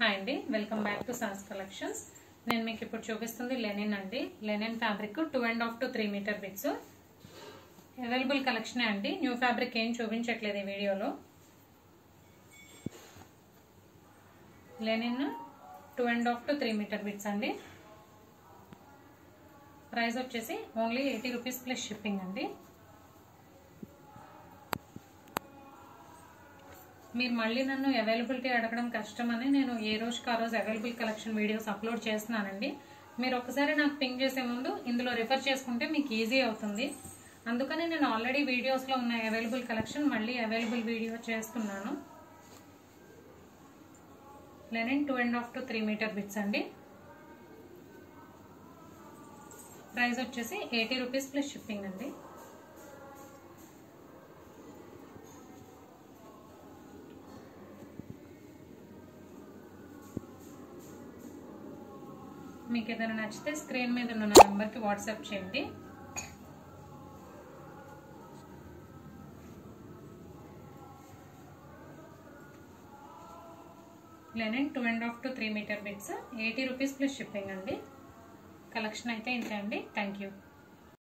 Hi అండి welcome back to సాస్ collections నేను మీకు ఇప్పుడు చూపిస్తుంది లెనిన్ అండి. Linen fabric two and half to three metre bits available కలెక్షనే అండి. న్యూ ఫ్యాబ్రిక్ ఏం చూపించట్లేదు ఈ వీడియోలో. Linen two and half to three metre bits అండి. ప్రైస్ వచ్చేసి only eighty rupees plus shipping అండి. మీరు మళ్ళీ నన్ను అవైలబిలిటీ అడగడం కష్టమని నేను ఏ రోజుకి ఆ రోజు అవైలబుల్ కలెక్షన్ వీడియోస్ అప్లోడ్ చేస్తున్నానండి. మీరు ఒకసారి నాకు పింక్ చేసే ముందు ఇందులో రిఫర్ చేసుకుంటే మీకు ఈజీ అవుతుంది. అందుకని నేను ఆల్రెడీ వీడియోస్లో ఉన్న అవైలబుల్ కలెక్షన్ మళ్ళీ అవైలబుల్ వీడియో చేస్తున్నాను. Linen two and half to three metre bits అండి. ప్రైస్ వచ్చేసి ఎయిటీ రూపీస్ ప్లస్ షిప్పింగ్ అండి. మీకు ఏదైనా నచ్చితే స్క్రీన్ మీద ఉన్న నెంబర్కి వాట్సాప్ చేయండి. Linen two and half to three metre bits eighty rupees plus shipping అండి. కలెక్షన్ అయితే ఇంతే అండి. Thank you.